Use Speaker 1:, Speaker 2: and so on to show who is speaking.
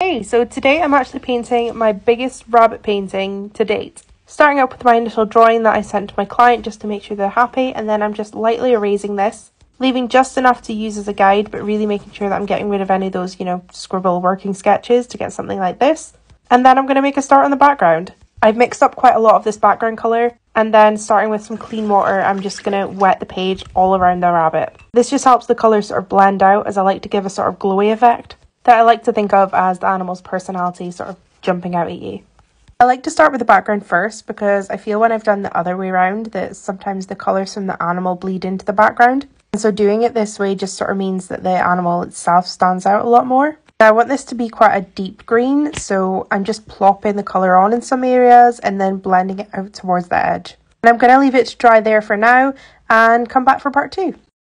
Speaker 1: Hey, so today I'm actually painting my biggest rabbit painting to date. Starting out with my initial drawing that I sent to my client just to make sure they're happy and then I'm just lightly erasing this, leaving just enough to use as a guide but really making sure that I'm getting rid of any of those, you know, scribble working sketches to get something like this. And then I'm going to make a start on the background. I've mixed up quite a lot of this background colour and then starting with some clean water I'm just going to wet the page all around the rabbit. This just helps the colours sort of blend out as I like to give a sort of glowy effect that I like to think of as the animal's personality sort of jumping out at you. I like to start with the background first because I feel when I've done the other way around that sometimes the colours from the animal bleed into the background. And so doing it this way just sort of means that the animal itself stands out a lot more. I want this to be quite a deep green, so I'm just plopping the colour on in some areas and then blending it out towards the edge. And I'm going to leave it to dry there for now and come back for part two.